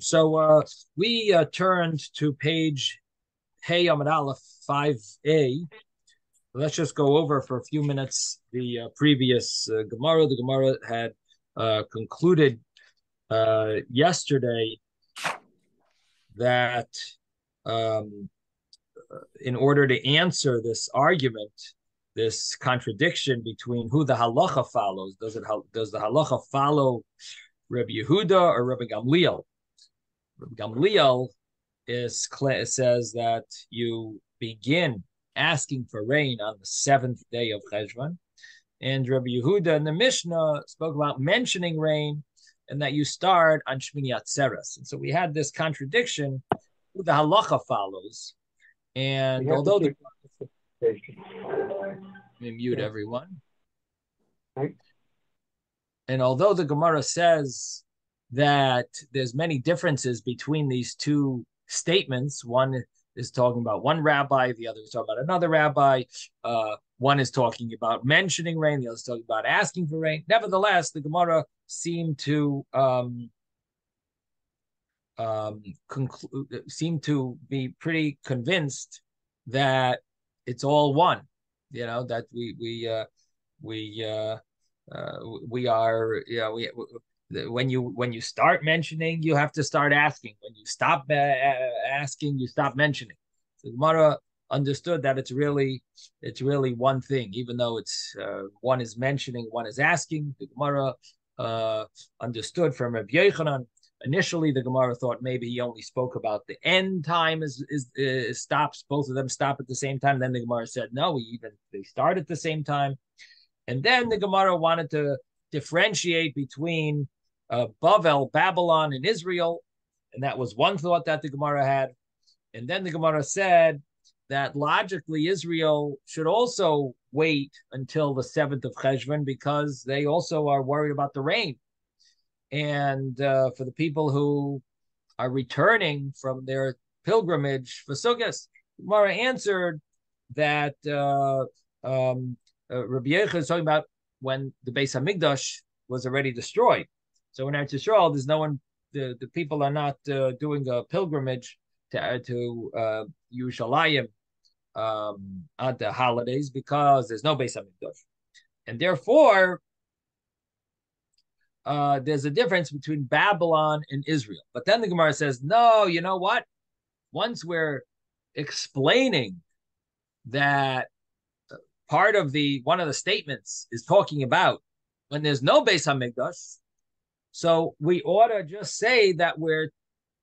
So uh, we uh, turned to page Hey Amud Aleph 5a. Let's just go over for a few minutes the uh, previous uh, Gemara. The Gemara had uh, concluded uh, yesterday that um, in order to answer this argument, this contradiction between who the halacha follows, does it does the halacha follow Rabbi Yehuda or Rabbi Gamliel? Rabbi Gamliel is says that you begin asking for rain on the seventh day of Cheshvan, and Rabbi Yehuda in the Mishnah spoke about mentioning rain and that you start on Shmini Atzeres. And so we had this contradiction. Who the halacha follows, and although the let me mute everyone. And although the Gemara says that there's many differences between these two statements, one is talking about one rabbi, the other is talking about another rabbi. Uh, one is talking about mentioning rain, the other is talking about asking for rain. Nevertheless, the Gemara seemed to um, um, conclude, seem to be pretty convinced that it's all one. You know that we we uh, we uh, uh, we are know we when you when you start mentioning you have to start asking when you stop uh, asking you stop mentioning so Gemara understood that it's really it's really one thing even though it's uh, one is mentioning one is asking the Gemara uh, understood from Rabbi Yochanan initially the Gemara thought maybe he only spoke about the end time is is, is stops. Both of them stop at the same time. Then the Gemara said no, we even they start at the same time. And then the Gemara wanted to differentiate between uh, Bavel, Babylon, and Israel, and that was one thought that the Gemara had. And then the Gemara said that logically Israel should also wait until the seventh of Cheshvan because they also are worried about the rain and uh, for the people who are returning from their pilgrimage for Sukkot, Gemara answered that uh, um, uh, Rabbi Yecha is talking about when the Beis Hamikdash was already destroyed. So in Eretz Yisrael, there's no one. The, the people are not uh, doing a pilgrimage to uh, to uh, Yerushalayim um, at the holidays because there's no Beis Hamikdash, and therefore uh, there's a difference between Babylon and Israel. But then the Gemara says, no, you know what? Once we're explaining that part of the one of the statements is talking about when there's no Beis Hamikdash, so we ought to just say that we're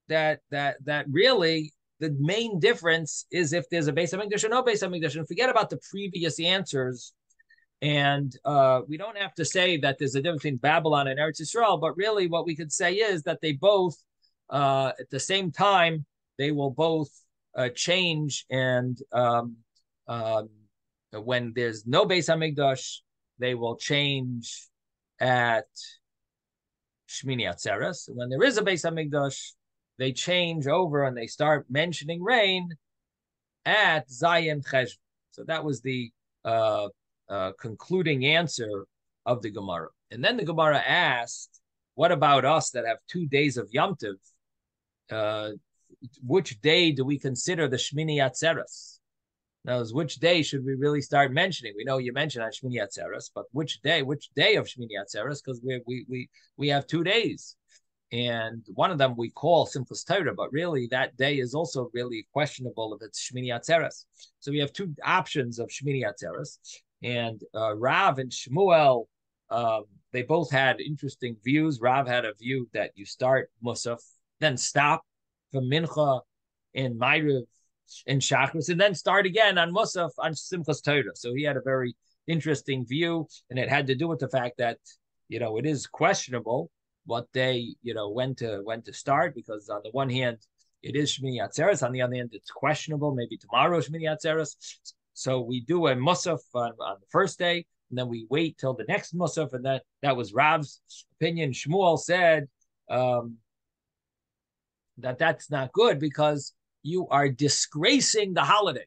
that that that really the main difference is if there's a Beis Hamikdash or no Beis Hamikdash, and forget about the previous answers and uh, we don't have to say that there's a difference between Babylon and Eretz Yisrael, but really what we could say is that they both, uh, at the same time, they will both uh, change. And um, um, when there's no Beis Hamikdash, they will change at Shmini Atzeres. When there is a Beis Hamikdash, they change over and they start mentioning rain at Zayin Cheshvan. So that was the uh, uh, concluding answer of the Gemara. And then the Gemara asked, what about us that have two days of Yom Tov? Uh, which day do we consider the Shmini Atzeres? Which day should we really start mentioning? We know you mentioned on Shmini Atzeres, but which day? Which day of Shmini Atzeres? Because we we we we have two days, and one of them we call Simchas Torah, but really that day is also really questionable if it's Shmini Atzeres. So we have two options of Shmini Atzeres, and uh, Rav and Shmuel, um, they both had interesting views. Rav had a view that you start Musaf, then stop for Mincha and Ma'ariv and Shachris, and then start again on Musaf on Simchas Torah. So he had a very interesting view, and it had to do with the fact that you know it is questionable what day you know when to when to start because on the one hand it is Shmini Atzeres, on the other hand it's questionable maybe tomorrow Shmini Atzeres. So we do a musaf on, on, the first day, and then we wait till the next musaf, and that that was Rav's opinion. Shmuel said um, that that's not good because you are disgracing the holiday.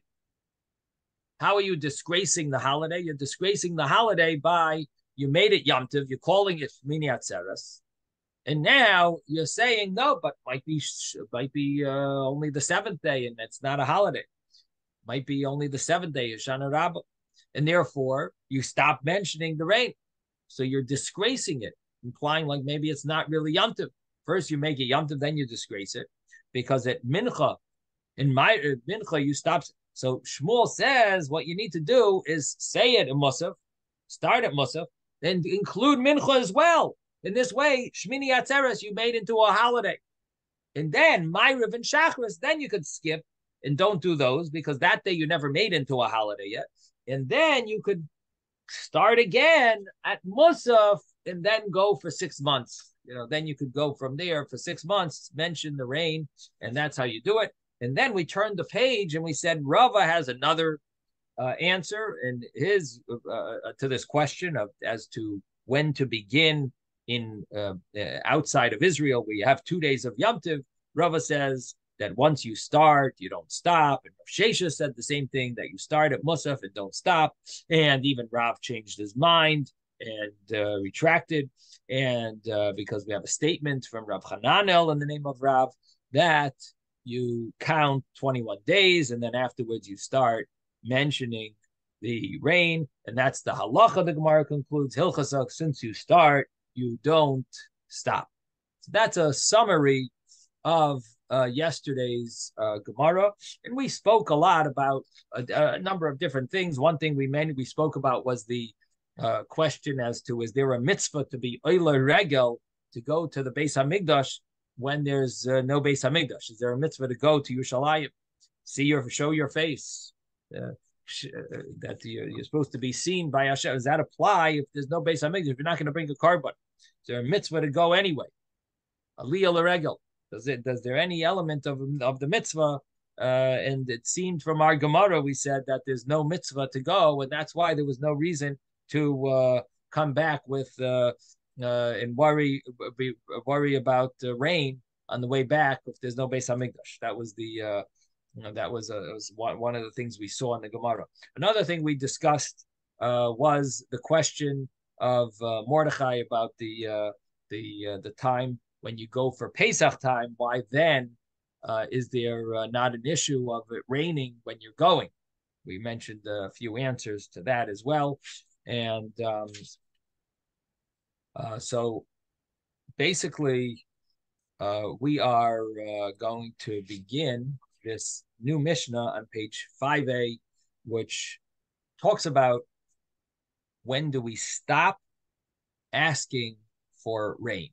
How are you disgracing the holiday? You're disgracing the holiday by you made it Yom Tov, you're calling it Shmini Atzeres, And now you're saying no, but might be might be uh, only the seventh day, and it's not a holiday. Might be only the seventh day of Shana Rabbah, and therefore you stop mentioning the rain. So you're disgracing it, implying like maybe it's not really Yom First you make it Yom then you disgrace it, because at Mincha, in my uh, Mincha you stop. So Shmuel says what you need to do is say it in Musaf, start at Musaf, then include Mincha as well. In this way, Shmini Atzeres you made into a holiday. And then Ma'ariv and Shachris, then you could skip and don't do those because that day you never made into a holiday yet. And then you could start again at Musaf and then go for six months. You know, then you could go from there for six months, mention the rain, and that's how you do it. And then we turned the page and we said Rava has another uh, answer and his uh, uh, to this question of as to when to begin in uh, outside of Israel, We have two days of Yom Tiv. Rava says that once you start, you don't stop. And Shesha said the same thing that you start at Musaf and don't stop. And even Rav changed his mind and uh, retracted. And uh, because we have a statement from Rav Hananel in the name of Rav that you count 21 days and then afterwards you start mentioning the rain. And that's the halacha the Gemara concludes. Hilchasach, since you start, you don't stop. So that's a summary of uh, yesterday's uh, Gemara, and we spoke a lot about a, a, number of different things. One thing we many we spoke about was the uh, question as to is there a mitzvah to be oila regel to go to the Beis Hamikdash when there's uh, no Beis Hamikdash? Is there a mitzvah to go to Yerushalayim, see your show your face? Uh, uh, that you're, you're, supposed to be seen by Hashem. Does that apply if there's no Beis Hamikdash? If you're not going to bring a korban, is there a mitzvah to go anyway? Aliyah Laregel. Does it? Does there any element of of the mitzvah? Uh, and it seemed from our Gemara we said that there's no mitzvah to go, and that's why there was no reason to uh, come back with uh, uh and worry be, worry about the rain on the way back if there's no Beis Hamikdash. That was the you know, that was, a, was one, one of the things we saw in the Gemara. Another thing we discussed uh, was the question of uh, Mordechai about the uh, the the time when you go for Pesach time, why then uh, is there uh, not an issue of it raining when you're going? We mentioned a few answers to that as well. And um, uh, so basically, uh, we are uh, going to begin this new Mishnah on page 5a, which talks about when do we stop asking for rain.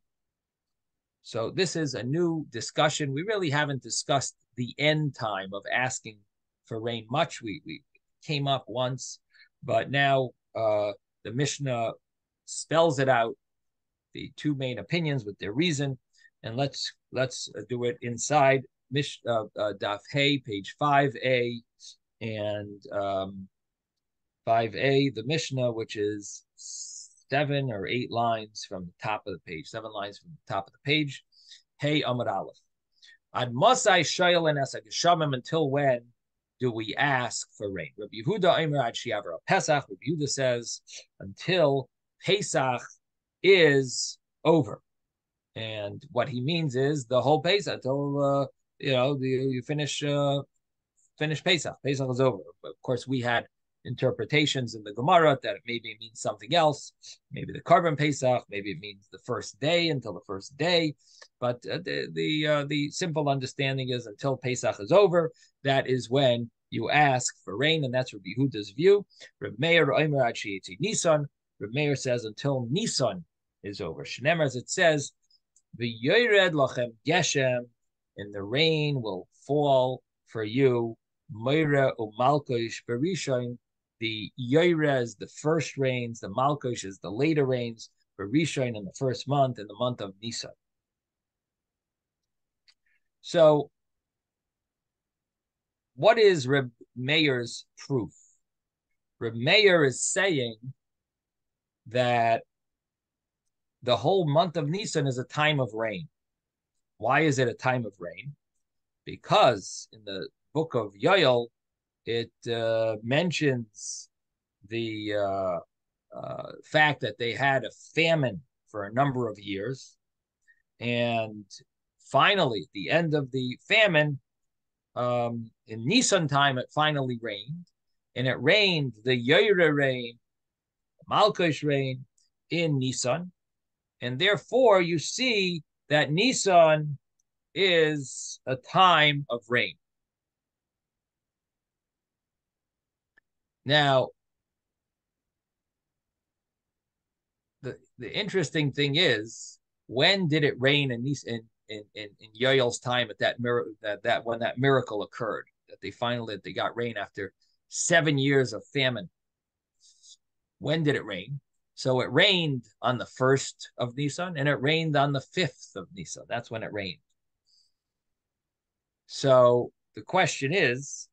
So this is a new discussion. We really haven't discussed the end time of asking for rain much. We we came up once, but now uh, the Mishnah spells it out, the two main opinions with their reason, and let's let's do it inside Mish uh, uh, Daf Hey, page five A, and um, five A, the Mishnah, which is seven or eight lines from the top of the page, seven lines from the top of the page. Hey Amud Aleph. Ad Masai Shail and Esageshamim until when do we ask for rain? Rabbi Yehuda Aimer Ad Shiavra Pesach. Rabbi Yehuda says until Pesach is over. And what he means is the whole Pesach until uh, you know the, you finish uh, finish Pesach. Pesach is over. But of course, we had interpretations in the Gemara that maybe it means something else. Maybe the korban Pesach, maybe it means the first day until the first day. But uh, the the, uh, the simple understanding is until Pesach is over, that is when you ask for rain, and that's Rabbi Yehuda's view. Reb Meir Omer Nisan. Reb Meir says until Nisan is over. Shnemer, as it says, the Yored Lachem Geshem, and the rain will fall for you. Meira Umalkoish Berishain the Yoira is the first rains, the Malkush is the later rains, for Rishon in the first month, in the month of Nisan. So, what is Reb Meir's proof? Reb Meir is saying that the whole month of Nisan is a time of rain. Why is it a time of rain? Because in the book of Yoel, it uh, mentions the uh, uh, fact that they had a famine for a number of years, And finally, at the end of the famine, um, in Nisan time, it finally rained. And it rained the Yoira rain, Malkush rain in Nisan. And therefore, you see that Nisan is a time of rain. Now, the the interesting thing is, when did it rain in in in in, in Yoel's time at that mir- that that when that miracle occurred that they finally that they got rain after seven years of famine? When did it rain? So it rained on the first of Nisan and it rained on the fifth of Nisan. That's when it rained. So the question is,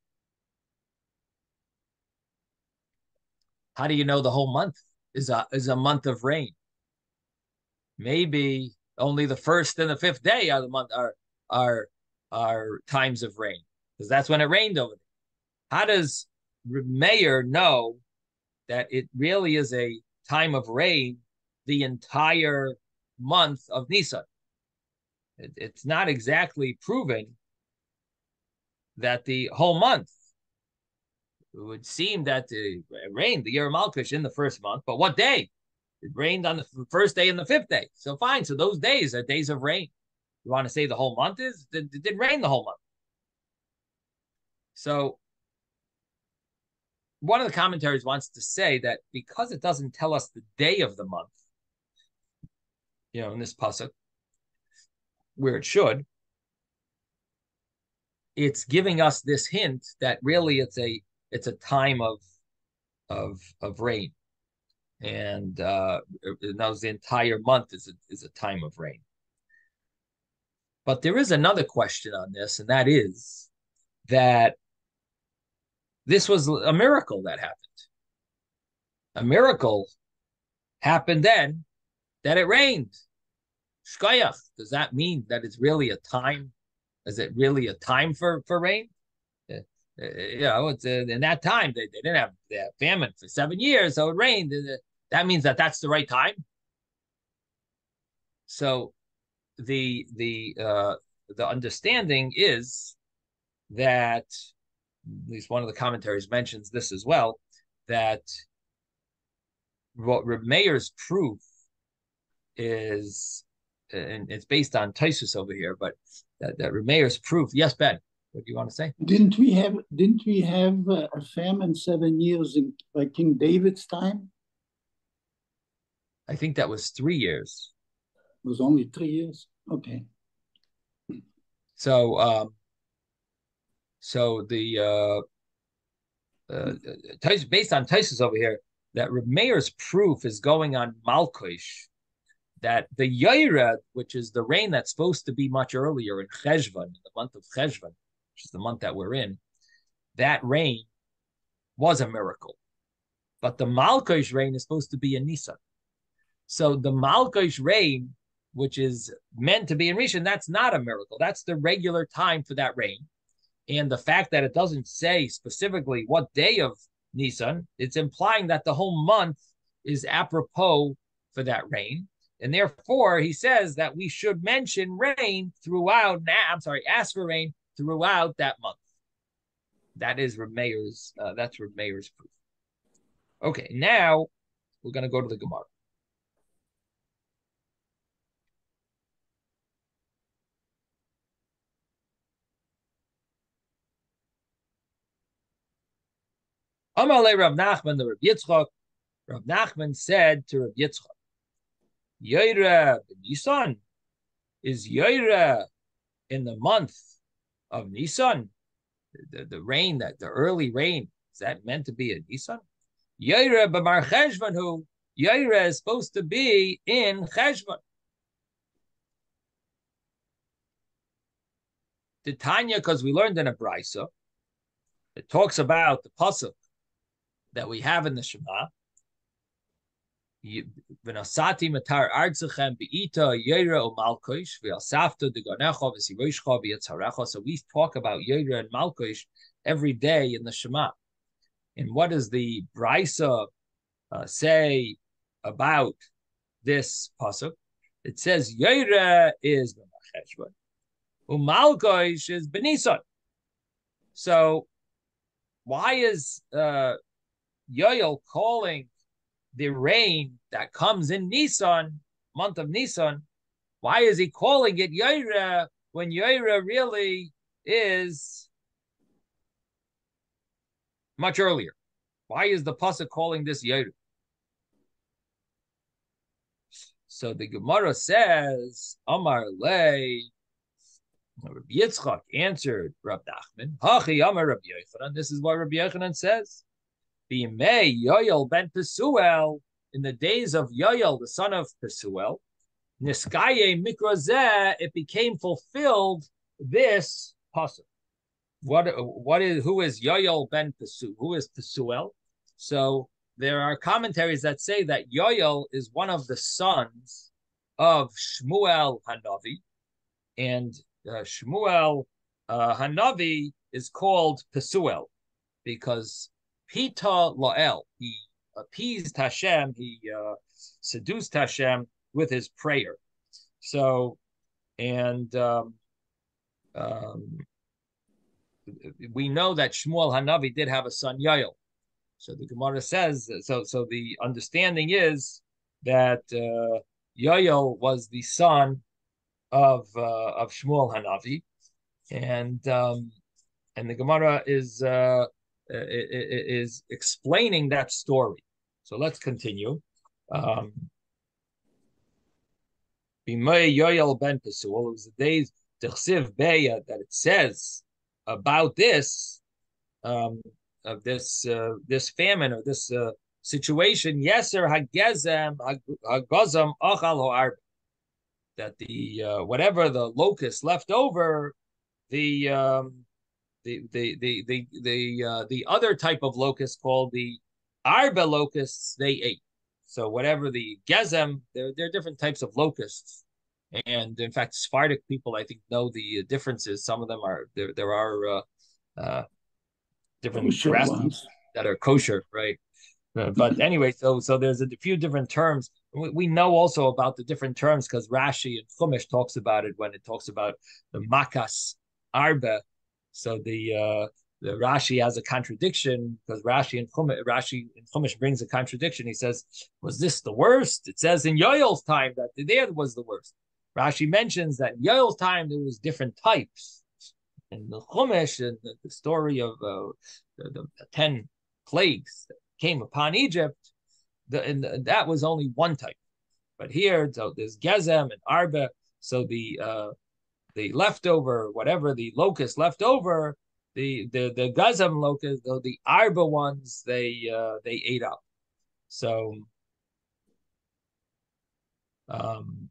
how do you know the whole month is a is a month of rain? Maybe only the first and the fifth day of the month are are are times of rain because that's when it rained over there. How does Meir know that it really is a time of rain the entire month of Nisan? It, it's not exactly proven that the whole month it would seem that it rained the year of Malkish in the first month, but what day? It rained on the first day and the fifth day. So fine. So those days are days of rain. You want to say the whole month is? It, it didn't rain the whole month. So one of the commentaries wants to say that because it doesn't tell us the day of the month, you know, in this pasuk, where it should, it's giving us this hint that really it's a it's a time of of of rain, and uh, knows the entire month is a, is a time of rain. But there is another question on this, and that is that this was a miracle that happened. A miracle happened then that it rained. Shkoyach, does that mean that it's really a time is it really a time for for rain? Uh, uh you know, it's uh, in that time they, they didn't have, they had famine for seven years, so it rained. That means that that's the right time. So, the the uh, the understanding is that at least one of the commentaries mentions this as well that what Meir's proof is, and it's based on Tosfos over here, but that, that Rameir's proof. Yes, Ben. What do you want to say? Didn't we have didn't we have a famine seven years in like King David's time? I think that was three years. It was only three years. Okay. So, um, so the uh, uh, based on Tosfos over here, that Rameir's proof is going on Malkosh, that the Yaira, which is the rain that's supposed to be much earlier in Cheshvan, the month of Cheshvan, which is the month that we're in, that rain was a miracle. But the Malkosh rain is supposed to be in Nisan. So the Malkosh rain, which is meant to be in Rishon, that's not a miracle. That's the regular time for that rain. And the fact that it doesn't say specifically what day of Nisan, it's implying that the whole month is apropos for that rain. And therefore, he says that we should mention rain throughout. Now I'm sorry, ask for rain throughout that month. That is Rameir's. Uh, that's Rameir's proof. Okay, now we're going to go to the Gemara. Amalei Rav Nachman, the Rav Yitzchak. Rav Nachman said to Rav Yitzchak, Yoira Nisan is Yoira in the month of Nisan. The, the rain, that the early rain, is that meant to be a Nisan? Yoira b'mar who Yoira is supposed to be in Cheshvan. The Tanya, because we learned in a brisa, it talks about the pasuk that we have in the Shema, V'nasati matar artzachem be'ita yera o malkoish v'alsafta deganecha v'sivoishcha v'yetzarecha. So we talk about yera and malkoish every day in the Shema. And what does the Brisa uh, say about this pasuk? It says Yaira is B'Cheshvan, Umalgoish is Benisan. So why is uh, Yoel calling the rain that comes in Nisan, month of Nisan, why is he calling it Yaira when Yaira really is much earlier? Why is the pasuk calling this Yaira? So the Gemara says, Amar Lay, Rabbi Yitzchak answered Rabbi Nachman, Hachi Amar Rabbi Yochanan. This is what Rabbi Yochanan says. B'imei Yoel ben Pesuel, in the days of Yoel, the son of Pesuel, Niskaye Mikrazeh, it became fulfilled this pasuk. What what is who is Yoel ben Pesu? Who is Pesuel? So there are commentaries that say that Yoel is one of the sons of Shmuel Hanavi, and uh, Shmuel uh, Hanavi is called Pesuel because Pita Lael, he appeased Hashem, he uh, seduced Hashem with his prayer. So, and um, um, we know that Shmuel Hanavi did have a son Yael. So the Gemara says so. So the understanding is that uh, Yael was the son of uh, of Shmuel Hanavi, and um, and the Gemara is uh, is explaining that story. So let's continue. Um, Yoel ben Pesuel. It was the days Techsiv Beya that it says about this um, of this uh, this famine or this uh, situation. Yeser hagezem hagozam achal ho'arba. That the uh, whatever the locust left over, the um, the the the the the uh, the other type of locust called the arba locusts they ate. So whatever the gezem, there, there are different types of locusts, and in fact, Sephardic people I think know the differences. Some of them are there. There are uh, uh, different recipes that are kosher, right? Uh, but anyway, so so there's a few different terms. We, we know also about the different terms because Rashi and Chumash talks about it when it talks about the makas arba. So the uh, the Rashi has a contradiction because Rashi and Chumash, Rashi and Chumash brings a contradiction. He says, "Was this the worst?" It says in Yoel's time that there was the worst. Rashi mentions that in Yoel's time there was different types. In the Chumash and the, the story of uh, the, the, the, ten plagues that came upon Egypt, the, and that was only one type. But here, so there's Gezem and Arba. So the uh, the leftover, whatever the locust left over, the the the Gezem locust, the, the Arba ones, they uh, they ate up. So um,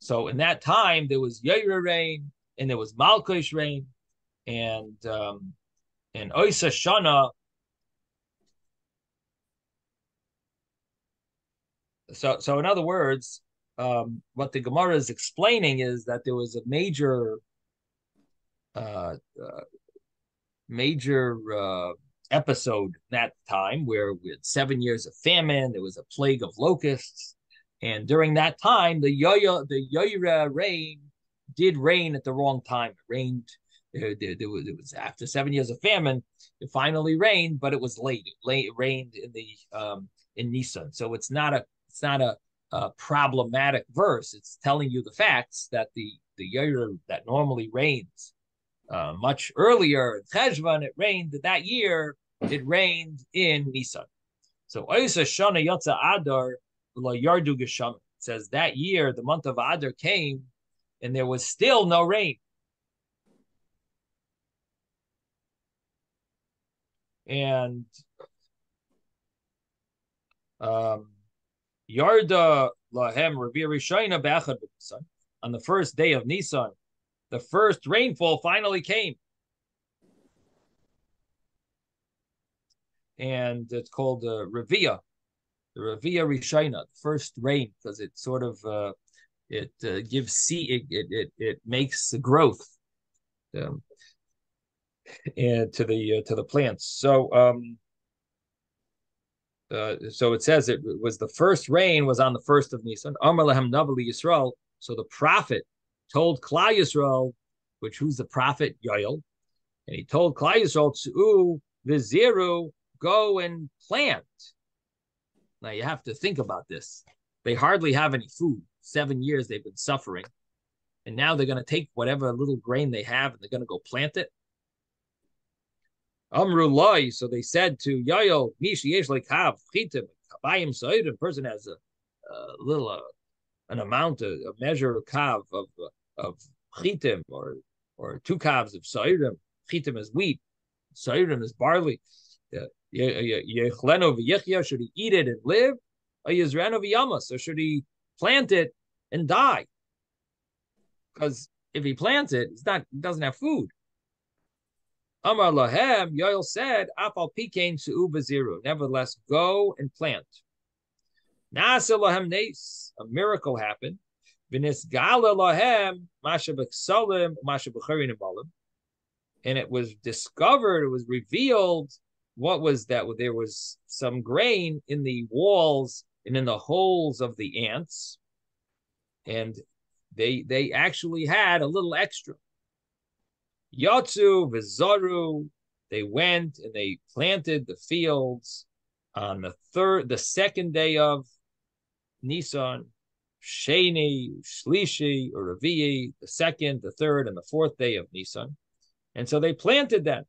so in that time there was Yaira rain and there was Malkish rain and um, and Oisa Shana. So so in other words, um, what the Gemara is explaining is that there was a major uh, uh, major uh, episode that time where we had seven years of famine. There was a plague of locusts, and during that time, the Yoya, the Yoira rain did rain at the wrong time. It rained. There, was, it was after seven years of famine. It finally rained, but it was late. It, late, it rained in the um, in Nisan, so it's not a it's not a, a problematic verse. It's telling you the facts that the the Yoira that normally rains uh, much earlier in Cheshvan, it rained that year. It rained in Nisan. So Oisa Shana Yotza Adar Yardu Gesham. says that year, the month of Adar came, and there was still no rain. And um, Yarda Lahem Rishayna Bechad on the first day of Nisan, the first rainfall finally came. And it's called uh, Revia, the Ravia Rishina, the first rain, because it sort of uh, it uh, gives seed, it, it it makes the growth um, and to the uh, to the plants. So um, uh, so it says it was the first rain was on the first of Nisan. Amar lehem navali Yisrael So the prophet told Klal Yisrael, which who's the prophet Yoel, and he told Klal Yisrael to viziru go and plant. Now you have to think about this. They hardly have any food. Seven years they've been suffering, and now they're going to take whatever little grain they have and they're going to go plant it. Amru loy. So they said to Yael, Mish yesh lekav chitim kabayim soidim. Person has a, a little uh, an amount, a, a measure of kav of of chitim or or two calves of soidim. Chitim is wheat, soidim is barley. Yechleno v'yichya. Should he eat it and live? Or yizreno v'yamas. Or should he plant it and die? Because if he plants it, it's not. He doesn't have food. Amar Lahem, Yoel said, Afal Pikain Su'u Nevertheless, go and plant. Nasa Lahem Nes, a miracle happened. Vinis Gala Lahem, Masha B'Ksalim, Masha B'Charin And it was discovered, it was revealed what was that? There was some grain in the walls and in the holes of the ants. And they they actually had a little extra. Yatsu Vizaru, they went and they planted the fields on the third, the second day of Nisan, Sheni, Shlishi, or Ravi'i, the second, the third, and the fourth day of Nisan. And so they planted them.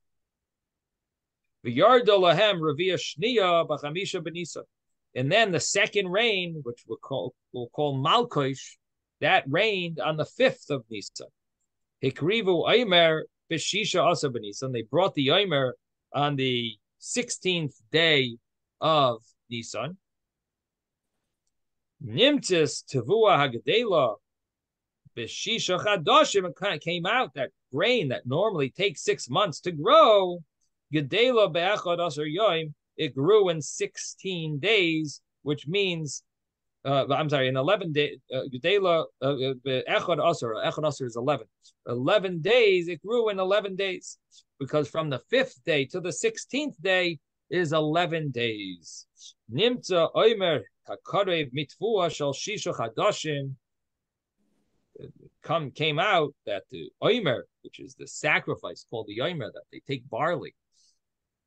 Lahem Ravia Shniya Bachamisha Benisa. And then the second rain, which we'll call, we'll call Malkosh, that rained on the fifth of Nisan. Hikrivu Aimer Bishisha Asa Nisan. They brought the Yomer on the 16th day of Nisan. Nimtis Tavua Hagadela Bishisha Chadoshim. Came out that grain that normally takes six months to grow. Gedela Be'echad Asar Yoim. It grew in 16 days, which means uh, I'm sorry, in 11 days, Gedela, uh, uh, Echad Asr, Echad is 11. 11 days, it grew in 11 days, because from the fifth day to the 16th day is 11 days. Nimtza Oimer Hakarev Mitvua Shal Shisha Chadashim come came out that the Oimer, which is the sacrifice called the Oimer, that they take barley,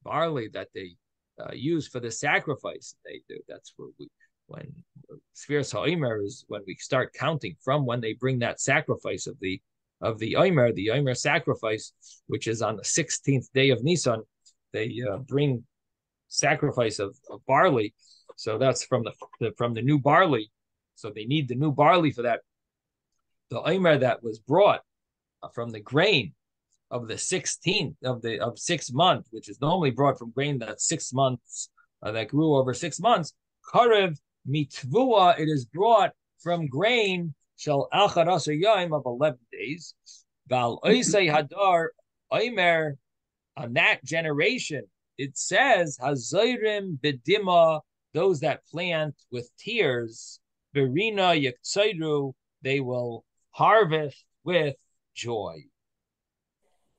barley that they uh, use for the sacrifice. They do. That's where we when Sefiras Ha'omer is when we start counting from when they bring that sacrifice of the of the Omer, the Omer sacrifice, which is on the 16th day of Nisan, they uh, bring sacrifice of, of barley. So that's from the, the, from the new barley. So they need the new barley for that. The Omer that was brought uh, from the grain of the 16th of the of six month, which is normally brought from grain that's six months uh, that grew over six months. Karev mitvua, it is brought from grain shall alcharas yaim of 11 days. Val oisei hadar oimer, on that generation, it says hazayrim bedima, those that plant with tears, berina yaktsairu, they will harvest with joy.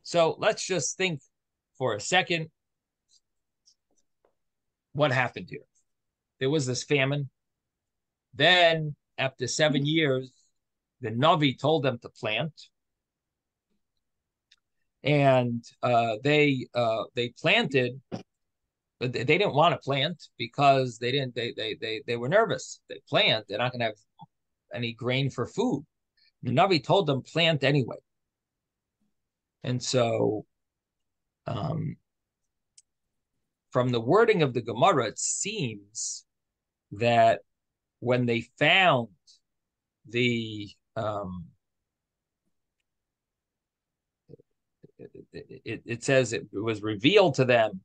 So let's just think for a second what happened here. There was this famine. Then, after seven years, the Navi told them to plant, and uh, they uh, they planted, but they, they didn't want to plant because they didn't. They they they they were nervous. They plant, they're not going to have any grain for food. The Navi told them plant anyway, and so. Um, from the wording of the Gemara, it seems that when they found the um, it, it, says it was revealed to them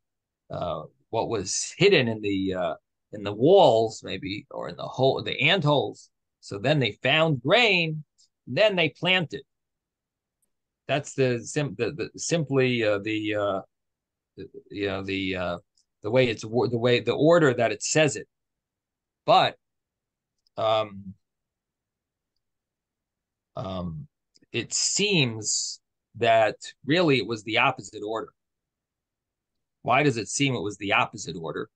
uh, what was hidden in the uh, in the walls, maybe, or in the hole, the ant holes. So then they found grain. Then they planted. That's the, sim- the, the simply uh, the, uh, you know the uh, the way it's the way the order that it says it. But um, um, it seems that really it was the opposite order. Why does it seem it was the opposite order?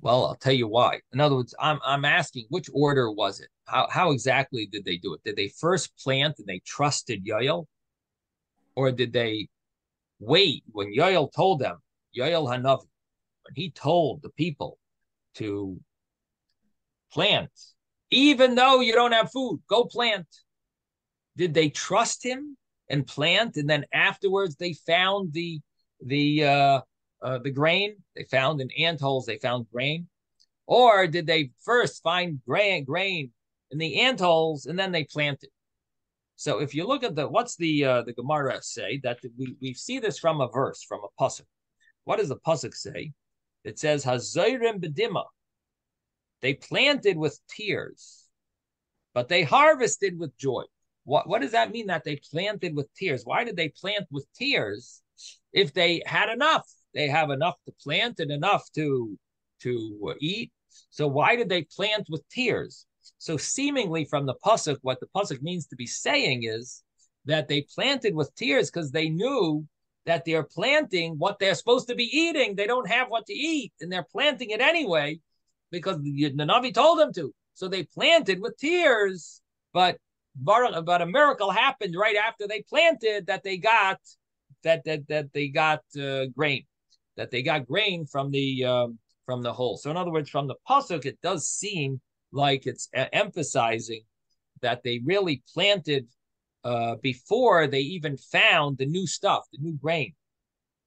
Well, I'll tell you why. In other words, I'm I'm asking which order was it? How how exactly did they do it? Did they first plant and they trusted Yoel? Or did they wait when Yoel told them, Yoel Hanavi, when he told the people to plant, even though you don't have food, go plant. Did they trust him and plant, and then afterwards they found the the uh, uh, the grain? They found in ant holes. They found grain, or did they first find grain grain in the ant holes and then they planted? So if you look at the what's the uh, the Gemara say that we we see this from a verse from a pasuk. What does the pasuk say? It says Hazorim bedima. They planted with tears, but they harvested with joy. What what does that mean that they planted with tears? Why did they plant with tears if they had enough? They have enough to plant and enough to to eat. So why did they plant with tears? So seemingly from the pasuk, what the pasuk means to be saying is that they planted with tears because they knew that they're planting what they're supposed to be eating. They don't have what to eat, and they're planting it anyway because the, the Navi told them to. So they planted with tears, but but a miracle happened right after they planted that they got that that that they got uh, grain, that they got grain from the um, from the hole. So in other words, from the pasuk, it does seem like it's emphasizing that they really planted uh, before they even found the new stuff, the new grain.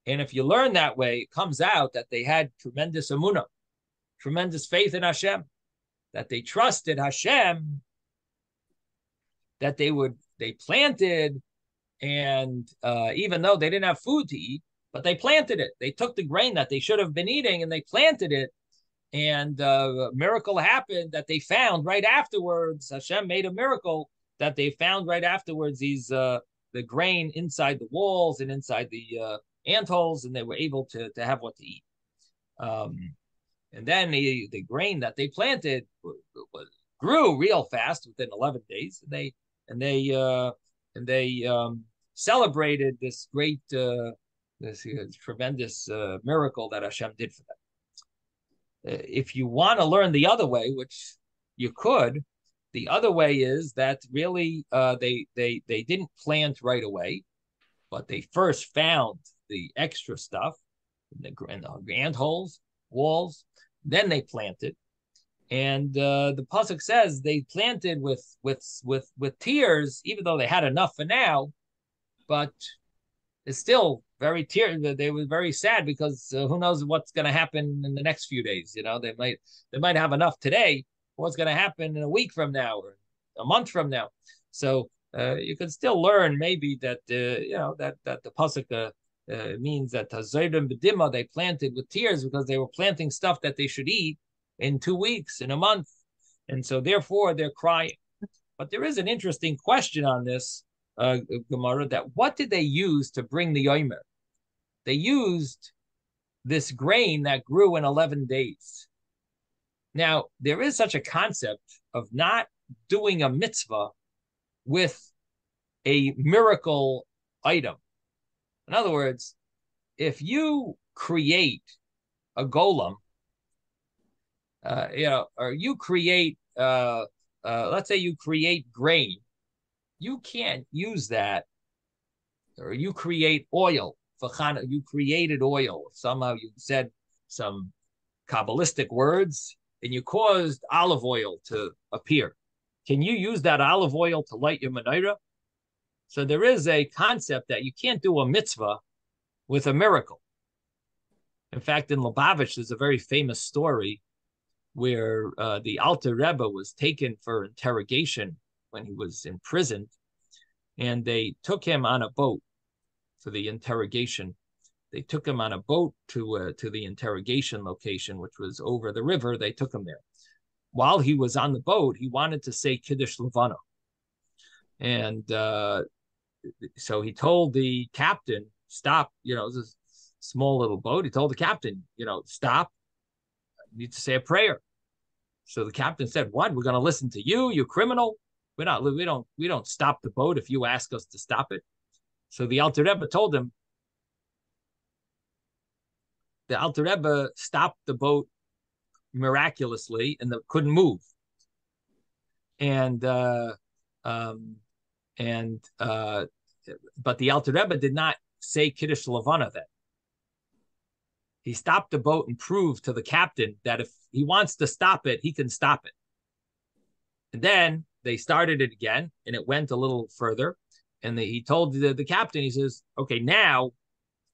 And if you learn that way, it comes out that they had tremendous emuna, tremendous faith in Hashem, that they trusted Hashem, that they would they planted, and uh, even though they didn't have food to eat, but they planted it. They took the grain that they should have been eating and they planted it, and uh, a miracle happened that they found right afterwards. Hashem made a miracle that they found right afterwards these uh, the grain inside the walls and inside the uh, ant holes, and they were able to to have what to eat. Um, and then the the grain that they planted grew real fast within 11 days, and they and they uh, and they um, celebrated this great uh, this uh, tremendous uh, miracle that Hashem did for them if you want to learn the other way, which you could, the other way is that really uh, they they they didn't plant right away, but they first found the extra stuff in the, in the ant holes, walls. Then they planted, and uh, the pasuk says they planted with with with with tears, even though they had enough for now, but it's still very tear. They were very sad because uh, who knows what's going to happen in the next few days. You know, they might they might have enough today. What's going to happen in a week from now or a month from now? So uh, you can still learn maybe that uh, you know that that the pasuk uh, uh, means that Hazaydim Bedima they planted with tears because they were planting stuff that they should eat in two weeks in a month, and so therefore they're crying. But there is an interesting question on this uh, Gemara that what did they use to bring the Yomer? They used this grain that grew in 11 days. Now, there is such a concept of not doing a mitzvah with a miracle item. In other words, if you create a golem, uh, you know, or you create, uh, uh, let's say you create grain you can't use that, or you create oil for Chana, you created oil. Somehow you said some Kabbalistic words and you caused olive oil to appear. Can you use that olive oil to light your menorah? So there is a concept that you can't do a mitzvah with a miracle. In fact, in Lubavitch, there's a very famous story where uh, the Alter Rebbe was taken for interrogation when he was imprisoned, and they took him on a boat for the interrogation. They took him on a boat to uh, to the interrogation location, which was over the river. They took him there. While he was on the boat, he wanted to say Kiddush Levana, and uh, so he told the captain, "Stop!" You know, this small little boat. He told the captain, "You know, stop. Need to say a prayer." So the captain said, "What? We're going to listen to you, you criminal." We're not, we don't, we don't stop the boat if you ask us to stop it. So the Alter Rebbe told him, the Alter Rebbe stopped the boat miraculously and the, couldn't move. And uh, um, and uh, but the Alter Rebbe did not say Kiddush Levana then. He stopped the boat and proved to the captain that if he wants to stop it, he can stop it. And then they started it again, and it went a little further. And the, he told the, the captain, he says, "Okay, now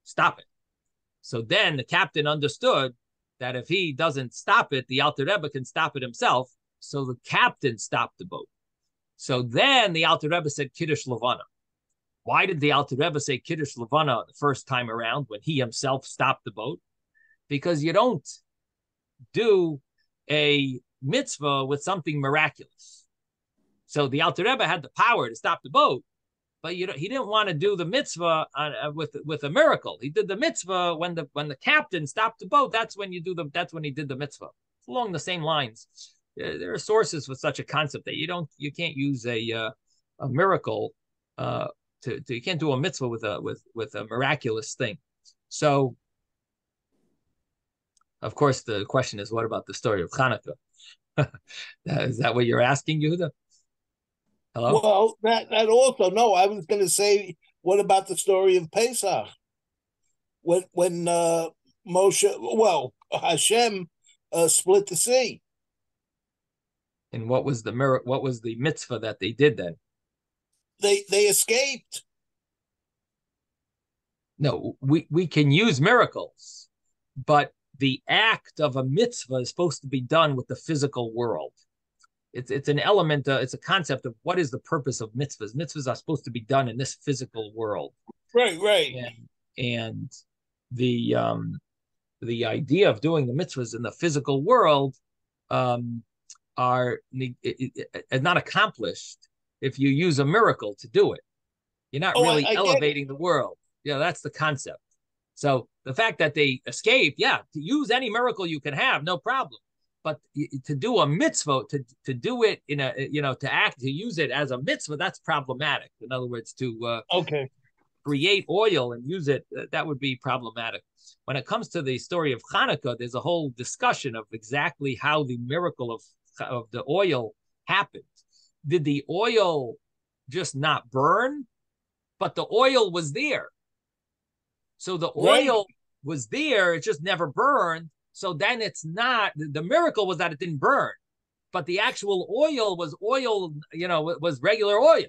stop it." So then the captain understood that if he doesn't stop it, the Alter Rebbe can stop it himself. So the captain stopped the boat. So then the Alter Rebbe said Kiddush Levana. Why did the Alter Rebbe say Kiddush Levana the first time around when he himself stopped the boat? Because you don't do a mitzvah with something miraculous. So the Alter Rebbe had the power to stop the boat, but you know, he didn't want to do the mitzvah on, uh, with with a miracle. He did the mitzvah when the when the captain stopped the boat. That's when you do the. That's when he did the mitzvah. It's along the same lines. There are sources for such a concept that you don't you can't use a uh, a miracle uh, to, to you can't do a mitzvah with a with with a miraculous thing. So, of course, the question is, what about the story of Hanukkah? is that what you're asking, Yehuda? Hello. Well, that that also no. I was going to say, what about the story of Pesach? When when uh, Moshe, well, Hashem uh, split the sea. And what was the mir- What was the mitzvah that they did then? They they escaped. No, we we can use miracles, but the act of a mitzvah is supposed to be done with the physical world. It's it's an element uh, it's a concept of what is the purpose of mitzvahs. Mitzvahs are supposed to be done in this physical world. Right right. And, and the um the idea of doing the mitzvahs in the physical world um are it, it, it, not accomplished if you use a miracle to do it. You're not oh, really I, I elevating the world. Yeah that's the concept. So the fact that they escaped yeah to use any miracle you can have no problem. But to do a mitzvah to to do it in a you know to act to use it as a mitzvah that's problematic. In other words to uh, okay. create oil and use it uh, that would be problematic. When it comes to the story of hanukkah there's a whole discussion of exactly how the miracle of of the oil happened did the oil just not burn but the oil was there so the oil was there it just never burned so then it's not the miracle was that it didn't burn, but the actual oil was oil, you know, was regular oil.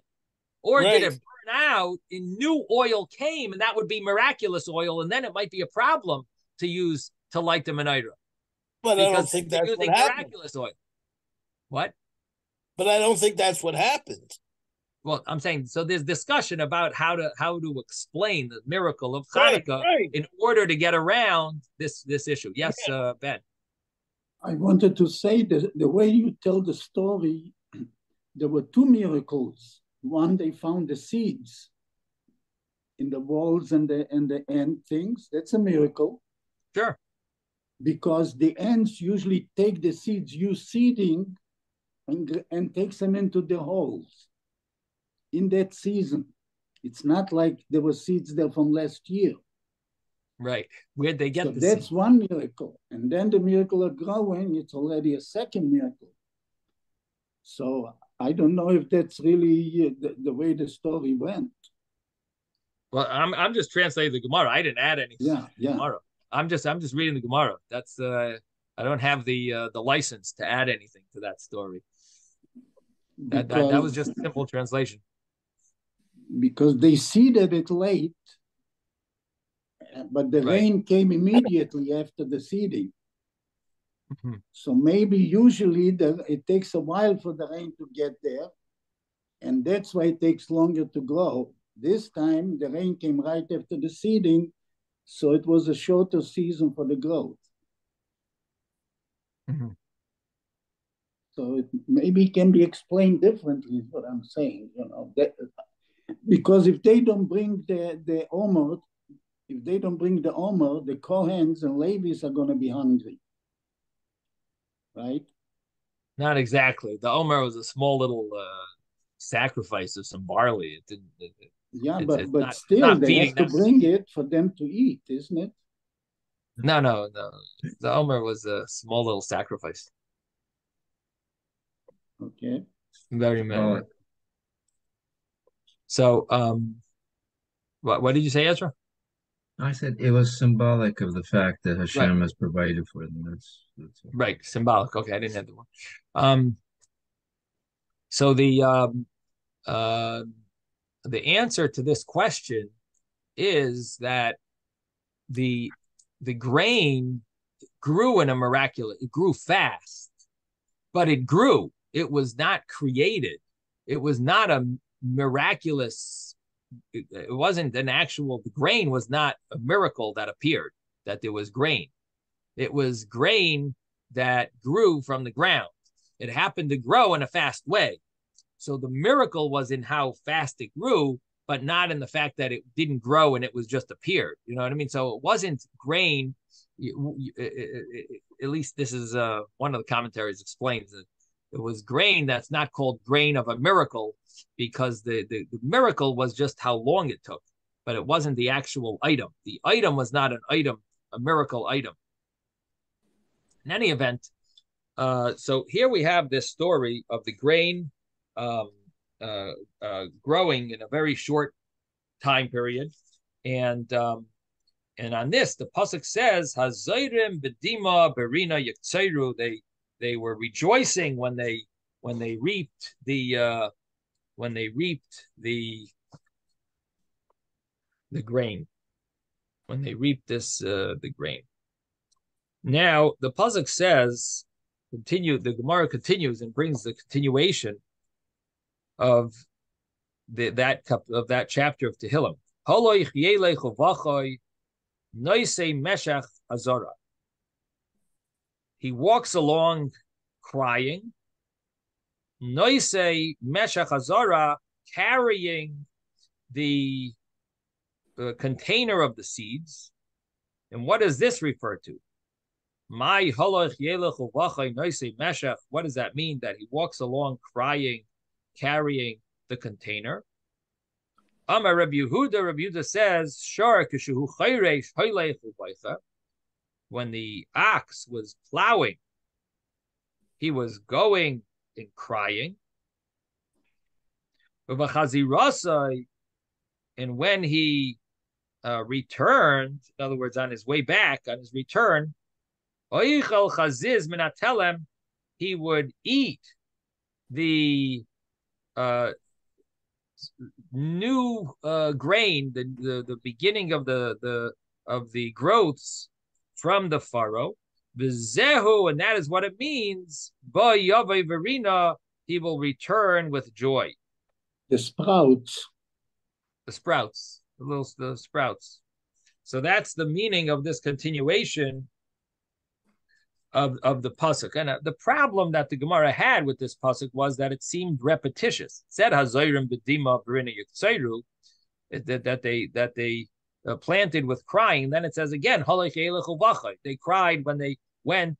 Or right. did it burn out and new oil came and that would be miraculous oil and then it might be a problem to use to light the menorah. But I don't think that's what happened. Miraculous oil. What? But I don't think that's what happened well, I'm saying so. There's discussion about how to how to explain the miracle of Hanukkah right, right. in order to get around this this issue. Yes, yeah. uh, Ben. I wanted to say that the way you tell the story, there were two miracles. One, they found the seeds in the walls and the and the end things. That's a miracle. Sure. Because the ants usually take the seeds you seeding and, and takes them into the holes in that season. It's not like there were seeds there from last year. Right. Where'd they get so the That's one miracle. And then the miracle of growing, it's already a second miracle. So I don't know if that's really the, the way the story went. Well, I'm I'm just translating the Gemara. I didn't add anything. Yeah, yeah. Gemara. I'm just I'm just reading the Gemara. That's uh I don't have the uh, the license to add anything to that story. That, that, that was just simple translation because they seeded it late, but the right. rain came immediately after the seeding. Mm-hmm. So maybe usually the, it takes a while for the rain to get there, and that's why it takes longer to grow. This time the rain came right after the seeding, so it was a shorter season for the growth. Mm-hmm. So it maybe can be explained differently, is what I'm saying, you know. That, because if they don't bring the, the Omer, if they don't bring the Omer, the Kohens and Levis are going to be hungry, right? Not exactly. The Omer was a small little uh, sacrifice of some barley. It didn't. It, it, yeah, it's, but, it's but not, still, they have to bring it for them to eat, isn't it? No, no, no. The Omer was a small little sacrifice. Okay. Very many. So, um, what what did you say, Ezra? I said it was symbolic of the fact that Hashem right. has provided for them. That's, that's right. Symbolic. Okay, I didn't have the one. Um, so the um, uh, the answer to this question is that the the grain grew in a miraculous. It grew fast, but it grew. It was not created. It was not a miraculous it, wasn't an actual the grain was not a miracle that appeared that there was grain. It was grain that grew from the ground. It happened to grow in a fast way. So the miracle was in how fast it grew but not in the fact that it didn't grow and it was just appeared. You know what i mean? So it wasn't grain. At least this is uh, one of the commentaries explains that it was grain that's not called grain of a miracle because the, the, the miracle was just how long it took, but it wasn't the actual item. The item was not an item, a miracle item. In any event, uh, so here we have this story of the grain um, uh, uh, growing in a very short time period, and um, and on this the pasuk says Hazayrim bedima berina yitzayru. They they were rejoicing when they when they reaped the uh, when they reaped the the grain, when they reaped this uh, the grain. Now the pasuk says, continue. The Gemara continues and brings the continuation of the that of that chapter of Tehillim. He walks along crying Noise Meshach Hazara carrying the, the container of the seeds. And what does this refer to? My halach yelech noise. What does that mean? That he walks along crying, carrying the container. Amar Rabbi Yehuda, Rabbi Yehuda says, Shar kishuhu chayreish When the ox was plowing, he was going and crying. And when he uh, returned, in other words, on his way back, on his return, he would eat the uh, new uh, grain, the, the the beginning of the the of the growths from the furrow, V'zehu, and that is what it means. By Ba verina, he will return with joy. The sprouts. The sprouts, the little the sprouts. So that's the meaning of this continuation of, of the pasuk. And uh, the problem that the Gemara had with this pasuk was that it seemed repetitious. It said Hazoirim bedima verina yitzayru, that that they that they uh, planted with crying. Then it says again, they cried when they went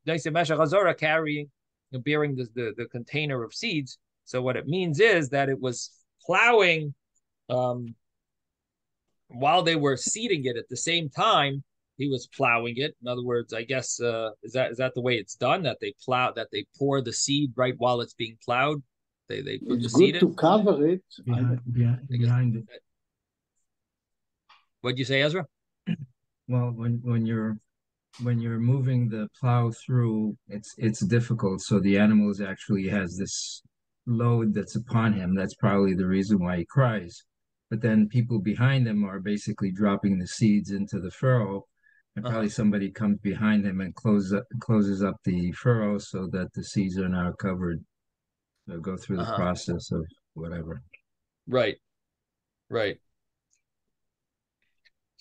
carrying, bearing the, the, the, container of seeds. So what it means is that it was plowing um, while they were seeding it at the same time. He was plowing it. In other words, I guess uh, is that is that the way it's done? That they plow, that they pour the seed right while it's being plowed. They they put it's the seed to in. cover it. Behind, yeah, behind it. What'd you say, Ezra? Well, when when you're when you're moving the plow through, it's it's difficult. So the animal actually has this load that's upon him. That's probably the reason why he cries. But then people behind him are basically dropping the seeds into the furrow, and probably uh-huh. somebody comes behind him and closes up, closes up the furrow so that the seeds are now covered. So go through the uh-huh. process of whatever. Right, right.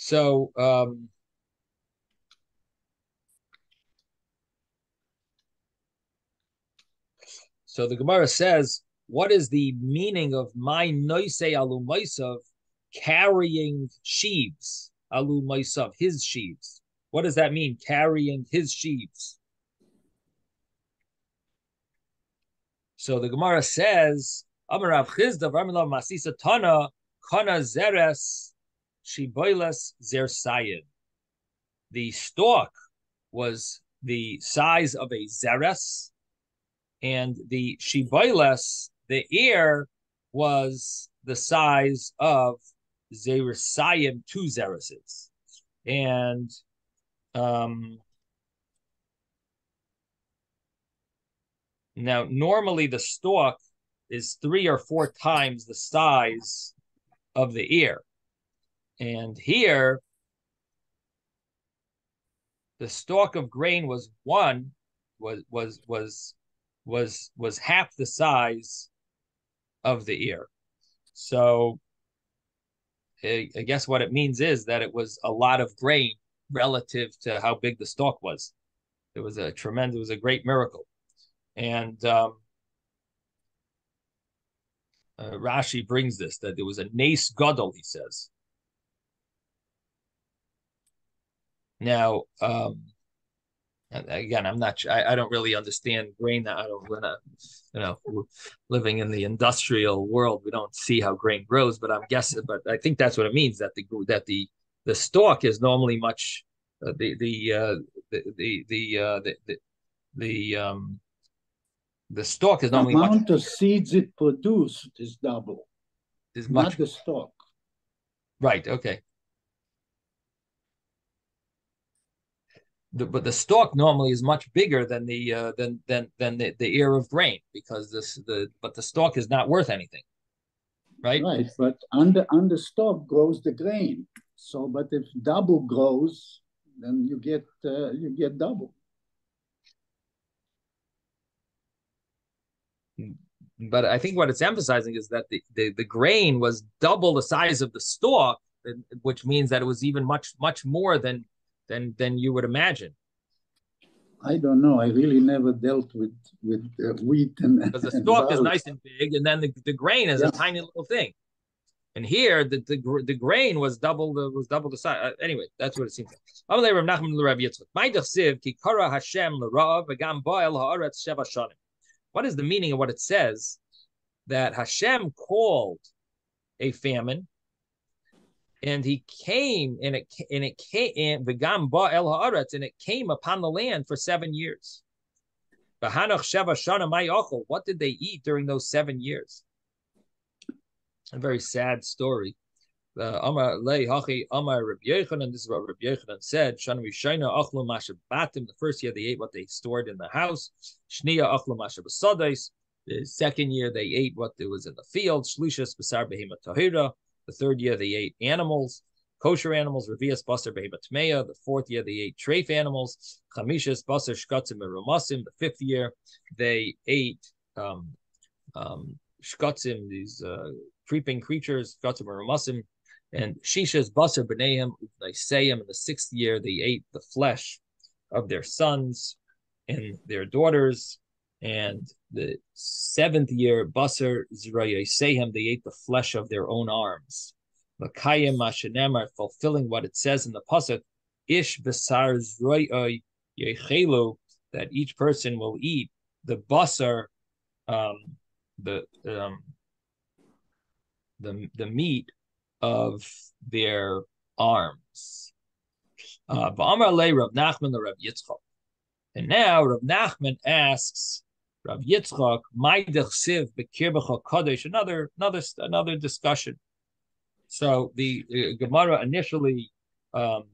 So, um, so the Gemara says, what is the meaning of my noise alumaisav carrying sheaves? Alumaisav, his sheaves. What does that mean? Carrying his sheaves. So the Gemara says, Amarav Chisda, Ramilav Masisa Tana, Kana Zeres, Shiboilas Zersayin. The stalk was the size of a zeres, and the shiboiles, the ear, was the size of zeresayim, two zereses. And um, now, normally the stalk is three or four times the size of the ear. And here, the stalk of grain was one, was was was was was half the size of the ear. So I guess what it means is that it was a lot of grain relative to how big the stalk was. It was a tremendous, it was a great miracle. And um, uh, Rashi brings this that there was a nace gadol, he says. Now, um, again, I'm not. I, I don't really understand grain. I don't. We're not, you know, living in the industrial world. We don't see how grain grows. But I'm guessing. But I think that's what it means. That the that the the stalk is normally much. Uh, the the, uh, the the the uh, the the the um the stalk is normally the amount much, of seeds it produced is double. Is much not the stalk. Right. Okay. The, but the stalk normally is much bigger than the uh, than than than the, the ear of grain because this the but the stalk is not worth anything, right? Right, but under under stalk grows the grain. So, but if double grows, then you get uh, you get double. but I think what it's emphasizing is that the, the, the grain was double the size of the stalk, which means that it was even much much more than than than you would imagine. I don't know. I really never dealt with with uh, wheat and because the stalk is nice and big, and then the, the grain is yeah. a tiny little thing. And here, the, the the grain was double the was double the size. Uh, anyway, that's what it seems like. What is the meaning of what it says that Hashem called a famine and he came and it and it came and el haaretz and it came upon the land for seven years. What did they eat during those seven years? A very sad story. Amar Amar Yochanan. This is what Rabbi Yochanan said. The first year they ate what they stored in the house. Shnia. The second year they ate what was in the field. Shlishas Basar Behema Tahira. The third year they ate animals, kosher animals. Revias Basar. The fourth year they ate treif animals. Chamishas Basar Shkatzim Merumasim. The fifth year they ate um, um, shkatzim, these uh, creeping creatures, shkatzim merumasim. And Shisha's Basar say him in the sixth year, they ate the flesh of their sons and their daughters. And the seventh year, Basar Zrayasehem, they ate the flesh of their own arms. Makayim Mashanemar, fulfilling what it says in the Pasuk, Ish Basar Zroy Yechelu, that each person will eat the Basar, um, the um, the the meat of their arms. Uh. And now Rav Nachman asks Rav Yitzchak, "My dechsiv bekirbecha kadosh." Another, another, another discussion. So the uh, Gemara initially um,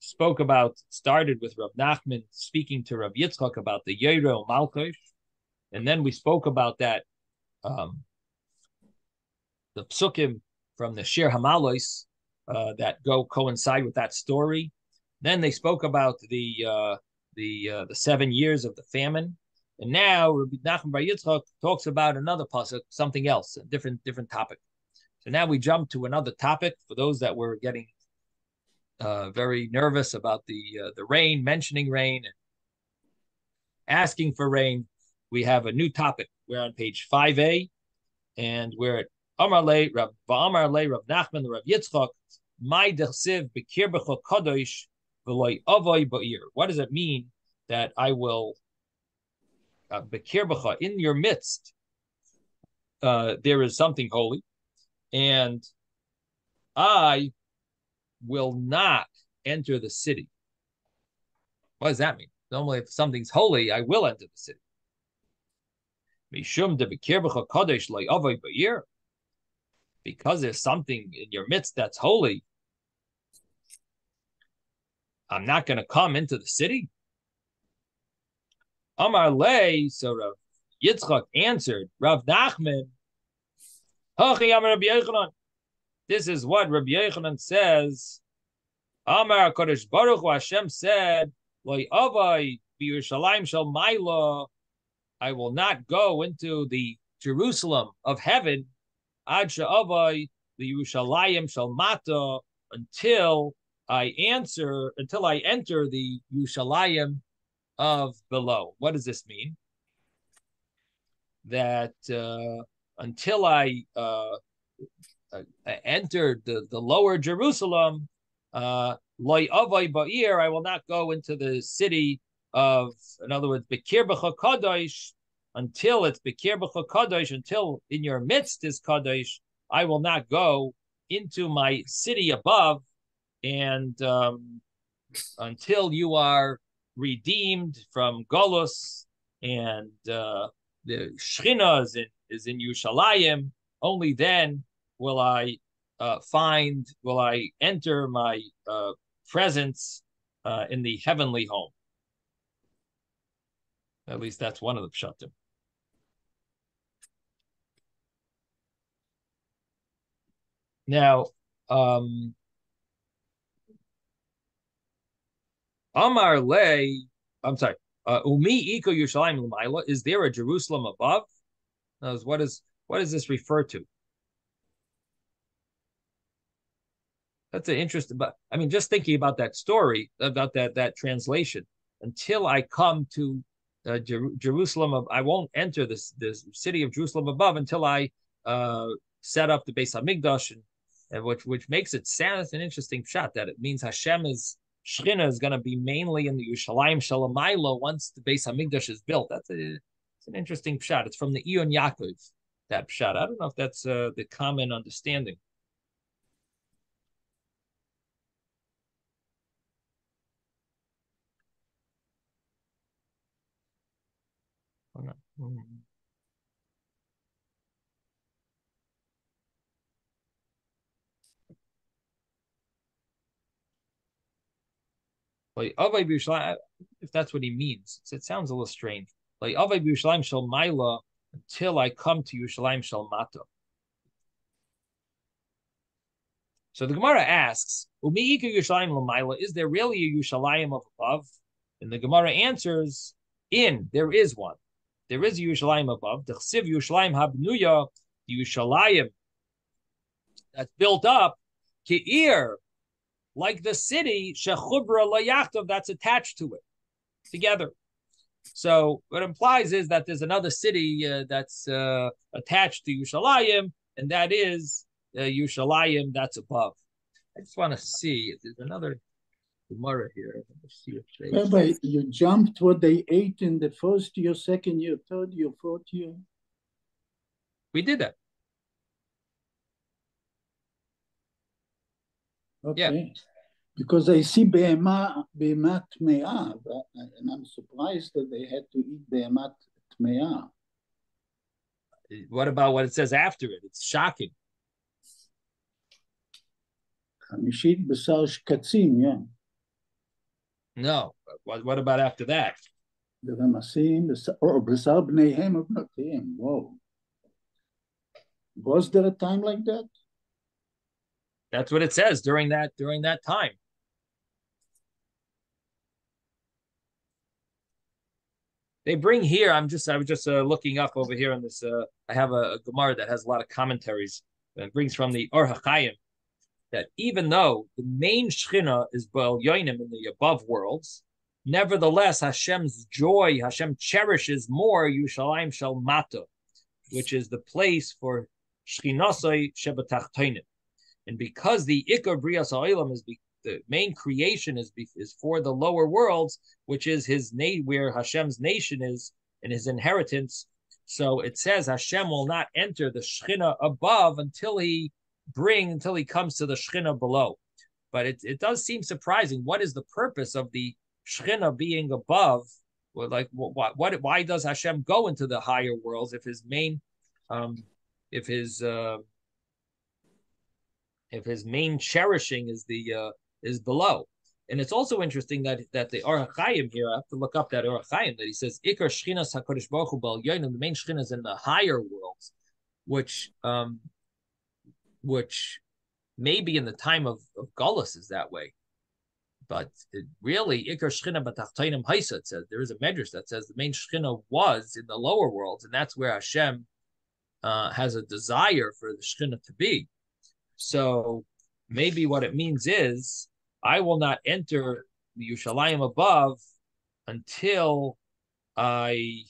spoke about, started with Rav Nachman speaking to Rav Yitzchak about the Yero Malkosh, and then we spoke about that um, the psukim from the Shir Hamalois uh, that go coincide with that story. Then they spoke about the uh, the uh, the seven years of the famine, and now Rabbi Nachman Bar Yitzchak talks about another pasuk, something else, a different different topic. So now we jump to another topic for those that were getting uh, very nervous about the uh, the rain, mentioning rain, and asking for rain. We have a new topic. We're on page five A, and we're at Amar le Rav Amar le Rav Nachman Rav Yitzchak my dechsiv bekirbecha kadosh v'loy avoy ba'ir. What does it mean that I will uh, in your midst? Uh, there is something holy, and I will not enter the city. What does that mean? Normally, if something's holy, I will enter the city. Because there's something in your midst that's holy, I'm not going to come into the city. Amar lay, so Rav Yitzchak answered, Rav Nachman, this is what Rabbi Yochanan says. Amar Kodesh Baruch Hu Hashem said, Loi avai b'Yerushalayim shel Maila, I will not go into the Jerusalem of heaven, Ad she'avai the Yerushalayim shel Mata, until I answer, until I enter the Yerushalayim of below. What does this mean? That uh, until I uh, uh, entered the, the lower Jerusalem, uh, I will not go into the city of, in other words, Bekir Kadosh, until it's Bekir Kadosh, until in your midst is Kadosh, I will not go into my city above, and um, until you are redeemed from Golus, and uh, the Shechina is in, is in Yushalayim, only then will I uh, find, will I enter my uh, presence uh, in the heavenly home. At least that's one of the pshatim. Now, um, Amar Le, I'm sorry, uh, Umi Iko Yerushalayim Lamaila, is there a Jerusalem above? What is what does this refer to? That's an interesting, but I mean, just thinking about that story, about that that translation. Until I come to uh, Jer- Jerusalem, of, I won't enter this this city of Jerusalem above until I uh, set up the Beis Hamikdash, and, and which which makes it sound an interesting shot that it means Hashem is Shechina is going to be mainly in the Yerushalayim Shalamayla once the Beis Hamikdash is built. That's a, it's an interesting shot. It's from the Ein Yaakov that shot. I don't know if that's uh, the common understanding. Like if that's what he means, it sounds a little strange. Like Avay B'Yushalayim Shal Maila until I come to Yerushalayim Shal Mata. So the Gemara asks, Is there really a Yerushalayim of above? And the Gemara answers, In, there is one. There is a Yerushalayim above. The Chsiv Yerushalayim Habnuya, the Yerushalayim that's built up, Ke'ir, like the city, Shechubra Layachtov, that's attached to it together. So what implies is that there's another city uh, that's uh, attached to Yushalayim, and that is uh, Yushalayim that's above. I just want to see if there's another Gemara here. See if they... Rabbi, you jumped what they ate in the first year, second year, third year, fourth year. We did that. Okay. Yeah Because I see behema, behema tmea, and I'm surprised that they had to eat behema tmea. What about what it says after it? It's shocking. חמישית בשר שקצים, yeah. No. What, what about after that? ברמסים, או בשר בניהם ובנותיהם, whoa. Was there a time like that? That's what it says during that during that time. They bring here. I'm just I was just uh, looking up over here on this. Uh, I have a, a Gemara that has a lot of commentaries and brings from the Or HaChaim that even though the main Shechina is Baal Yoinim in the above worlds, nevertheless Hashem's joy, Hashem cherishes more Yushalayim Shel Mata, which is the place for Shechinasai Shebatachtoinim. And because the Ikar Brias Ha'ilam is the main creation is is for the lower worlds, which is his na- where Hashem's nation is and his inheritance. So it says Hashem will not enter the Shechina above until he bring until he comes to the Shechina below. But it, it does seem surprising. What is the purpose of the Shechina being above, well, like what, what, why does Hashem go into the higher worlds if his main, um, if his, uh, if his main cherishing is the uh, is below. And it's also interesting that that the Or HaChaim here, I have to look up that Or HaChaim, that he says, Ikar Shchinas HaKadosh Baruch Hu the main Shechina is in the higher worlds, which um, which maybe in the time of, of Gullus is that way. But it really, Ikar Shechina B'Tachtainim Haisa, it says, there is a medrash that says the main Shechina was in the lower worlds, and that's where Hashem uh, has a desire for the Shechina to be. So maybe what it means is I will not enter the Yushalayim above until I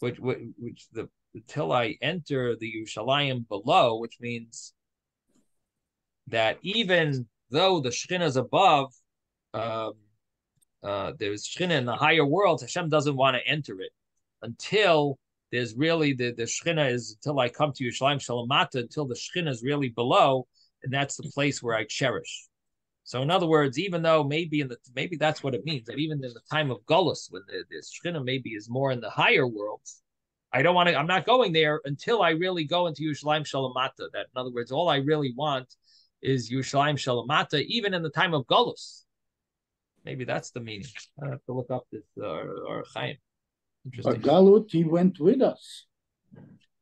which which, which the until I enter the Yushalayim below, which means that even though the Shekhinah is above, um, uh, there's Shekhinah in the higher worlds, Hashem doesn't want to enter it until there's really the the Shechina is until I come to Yerushalayim Shalamata until the Shechina is really below, and that's the place where I cherish. So in other words, even though maybe in the maybe that's what it means that even in the time of Gullus, when the, the Shechina maybe is more in the higher worlds, I don't want to. I'm not going there until I really go into Yerushalayim Shalamata. That in other words, all I really want is Yerushalayim Shalamata, even in the time of Gullus. Maybe that's the meaning. I have to look up this uh, or Chaim. But Galut, he went with us.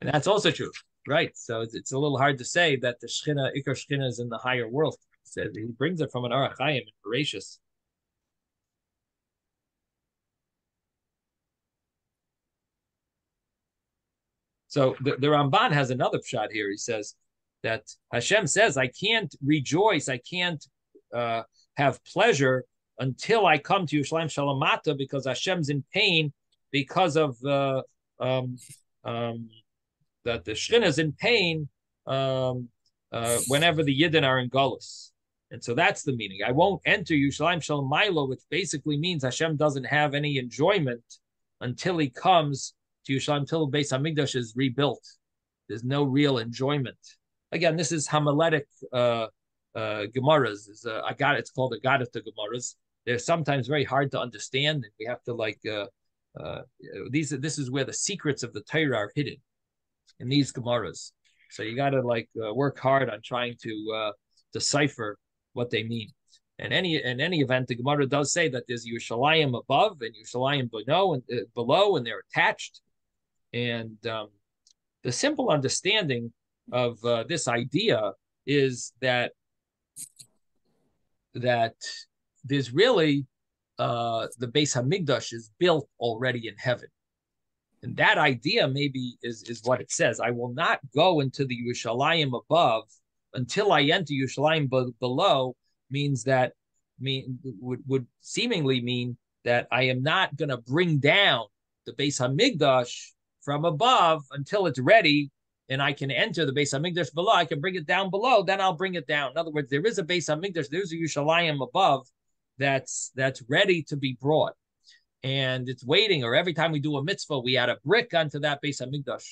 And that's also true, right? So it's, it's a little hard to say that the Shechina, Ikar Shechina is in the higher world. He he brings it from an Or HaChaim and Horatius. So the, the Ramban has another shot here. He says that Hashem says, I can't rejoice, I can't uh, have pleasure until I come to Yerushalayim Shalamata because Hashem's in pain because of uh, um, um, that the Shrin is in pain um, uh, whenever the Yidden are in Gullus. And so that's the meaning. I won't enter Yerushalayim Shalom Milo, which basically means Hashem doesn't have any enjoyment until he comes to Yerushalayim, until the Beis Hamikdash is rebuilt. There's no real enjoyment. Again, this is Homiletic uh, uh, Gemaras. Is uh, I got it's called the Gadat Gemaras. They're sometimes very hard to understand, and we have to like uh, uh, these this is where the secrets of the Torah are hidden in these Gemaras. So you got to like uh, work hard on trying to uh, decipher what they mean. And any in any event, the Gemara does say that there's Yerushalayim above and Yerushalayim below, and uh, below, and they're attached. And um, the simple understanding of uh, this idea is that that there's really uh, the Beis Hamikdash is built already in heaven. And that idea maybe is, is what it says. I will not go into the Yerushalayim above until I enter Yerushalayim be- below means that mean would, would seemingly mean that I am not going to bring down the Beis Hamikdash from above until it's ready and I can enter the Beis Hamikdash below. I can bring it down below, then I'll bring it down. In other words, there is a Beis Hamikdash, there's a Yerushalayim above, that's that's ready to be brought, and it's waiting. Or every time we do a mitzvah, we add a brick onto that Beis Hamikdash.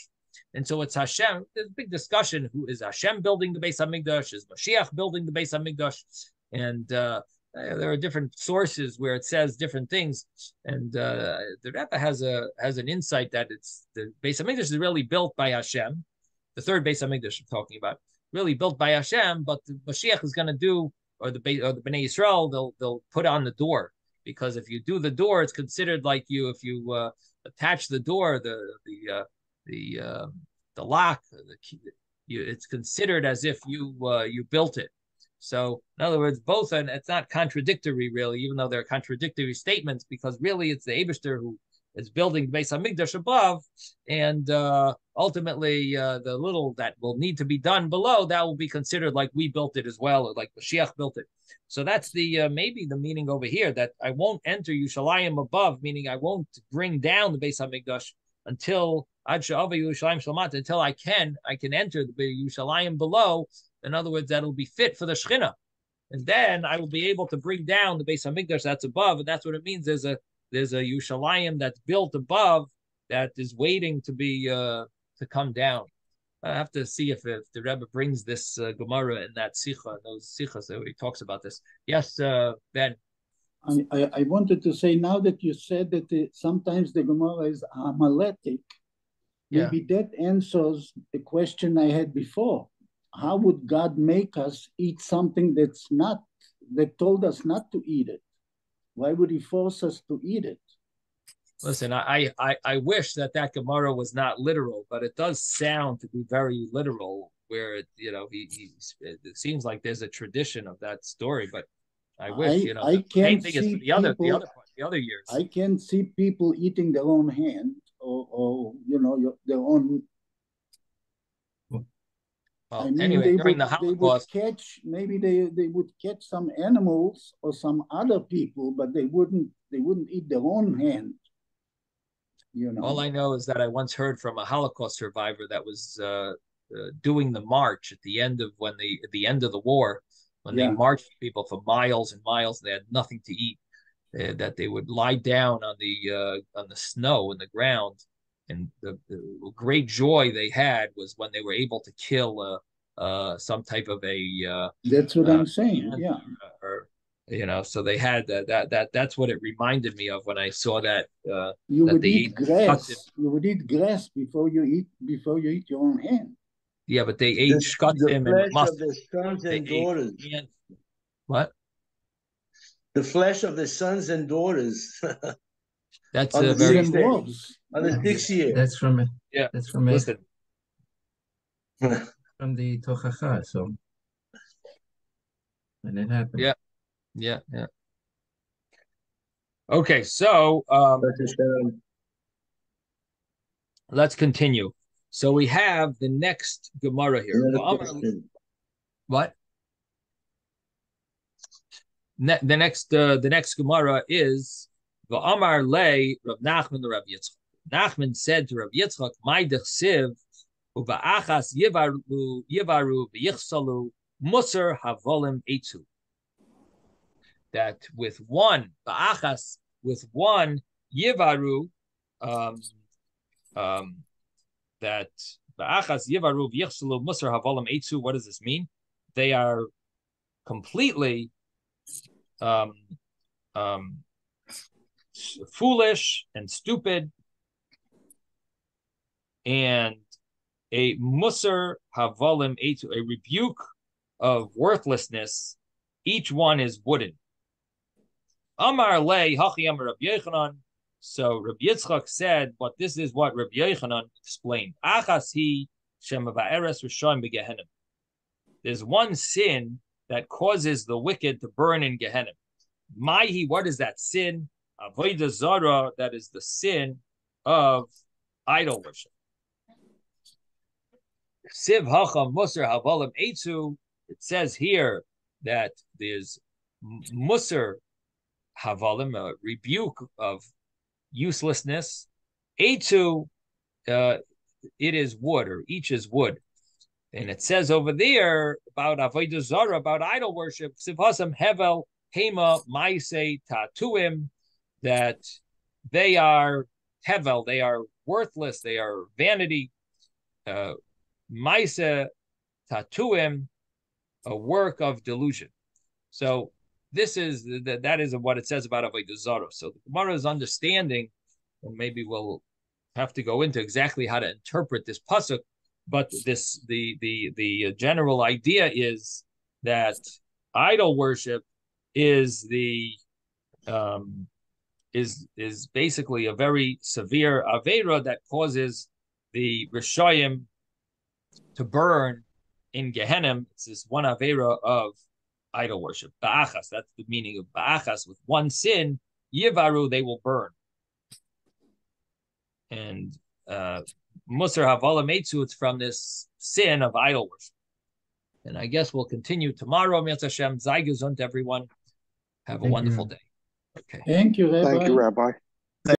And so it's Hashem. There's a big discussion: who is Hashem building the Beis Hamikdash? Is Mashiach building the Beis Hamikdash? And uh, there are different sources where it says different things. And uh, the Rebbe has a has an insight that it's the Beis Hamikdash is really built by Hashem. The third Beis Hamikdash I'm talking about, really built by Hashem, but the Mashiach is going to do or the or the Bnei Yisrael, they'll they'll put on the door because if you do the door, it's considered like you if you uh, attach the door, the the uh, the uh, the lock, the key, you, it's considered as if you uh, you built it. So in other words, both and it's not contradictory really, even though they're contradictory statements, because really it's the Abishter who is building the Beis Hamikdash above, and uh, ultimately uh, the little that will need to be done below that will be considered like we built it as well, or like Mashiach built it. So that's the uh, maybe the meaning over here that I won't enter Yushalayim above, meaning I won't bring down the Beis Hamikdash until Ad Yerushalayim Shalmat, until I can I can enter the Yushalayim below. In other words, that'll be fit for the Shechina. And then I will be able to bring down the Beis Hamikdash that's above, and that's what it means. There's a there's a Yushalayim that's built above that is waiting to be uh, to come down. I have to see if, if the Rebbe brings this uh, Gemara in that Sikha, those Sikhas that he talks about this. Yes, uh, Ben. I, I, I wanted to say now that you said that the, sometimes the Gemara is Amaletic, Yeah. maybe that answers the question I had before. How would God make us eat something that's not, that told us not to eat it? Why would he force us to eat it? Listen, I, I I wish that that Gemara was not literal, but it does sound to be very literal. Where it, you know, he, it seems like there's a tradition of that story, but I wish I- you know I the can't thing see for the other the people- other part, the other years. I can see people eating their own hand or, or you know, your, their own. Well, I mean, anyway, they during would, the they Holocaust, catch, maybe they, they would catch some animals or some other people, but they wouldn't, they wouldn't eat their own hand. You know. all I know is that I once heard from a Holocaust survivor that was uh, uh, doing the march at the end of when the at the end of the war, when Yeah. they marched people for miles and miles, they had nothing to eat. uh, that they would lie down on the uh, on the snow in the ground, and the, the great joy they had was when they were able to kill uh, uh, some type of a uh, That's what uh, I'm saying, yeah. or you know, so they had that that that that's what it reminded me of when I saw that. Uh, You that would they eat eat grass, shut you would eat grass before you eat, before you eat your own hand. yeah, but they ate The, the shkatim flesh and mustard. of the sons and ate daughters. ant- What? The flesh of the sons and daughters That's On a the very sixth wolves. On the sixth year. That's from Yeah. That's from listen. from the Tochacha. So and it happened. Yeah. Yeah, yeah. Okay, so um, That's a Shalom. let's continue. So we have the next Gemara here. Another Va'amar- question. What? Ne- the next uh, the next Gemara is Va'amar Le Rav Nachman the Rav Yitzchak. Nachman said to Rav Yitzchak, "My dechsiv uba'achas yivaru yivaru v'yichsalu musar havolim etzu." That with one ba'achas with one yivaru, um, um, that ba'achas yivaru v'yichsalu musar havolim etzu. What does this mean? They are completely um, um, foolish and stupid, and a musar havalim a rebuke of worthlessness. Each one is wooden. Amar le hachi amar Rabbi Yochanan. So Rabbi Yitzchak said, but this is what Rabbi Yochanan explained. Achas. There's one sin that causes the wicked to burn in Gehenna. Mahi, what is that sin? Avodah zara, that is the sin of idol worship. Siv hacham musar havalim etzu. It says here that there's musar havalim, a rebuke of uselessness. Etzu, uh, it is wood, or each is wood. And it says over there about Avodah zara, about idol worship, Sivhasam Hevel Hema Maise Tatuim, that they are Hevel, they are worthless, they are vanity. Uh, Maise Tatuim, a work of delusion. So this is that that is what it says about Avodah Zarah. So the Gemara's understanding, and maybe we'll have to go into exactly how to interpret this pasuk but this the the the general idea is that idol worship is the um is is basically a very severe avera that causes the rishayim to burn in Gehenna. It's this one avera of idol worship. Ba'achas, that's the meaning of ba'achas. With one sin, yivaru, they will burn. And uh Musar Havala Metzu, it's from this sin of idol worship. And I guess we'll continue tomorrow. Mitzvah Hashem, Zai Gesund, everyone. Have a Thank wonderful you. day. Okay. Thank you, Rabbi. Thank you, Rabbi.